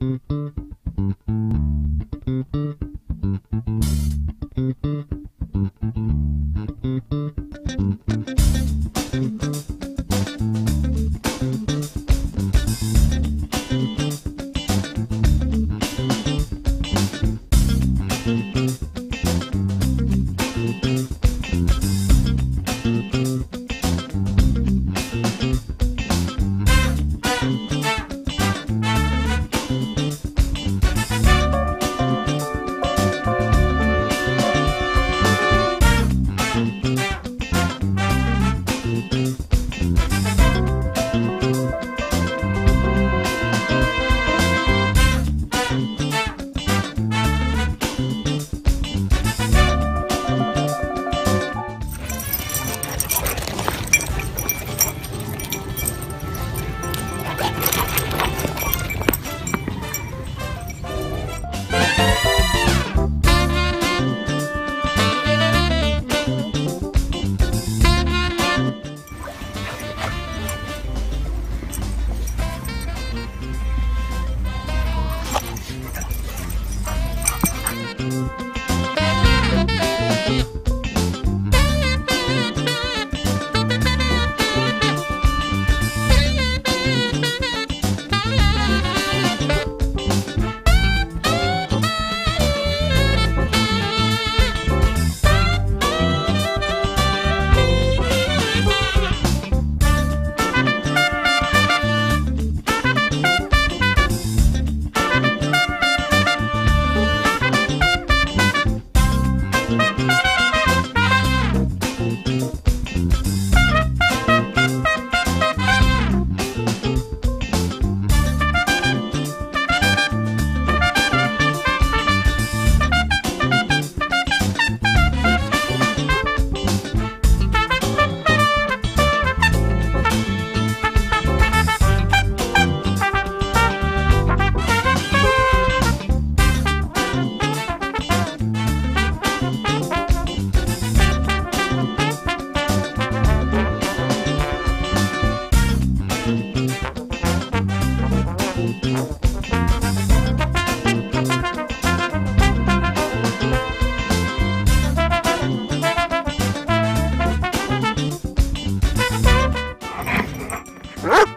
Huh? Huh?